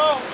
Go!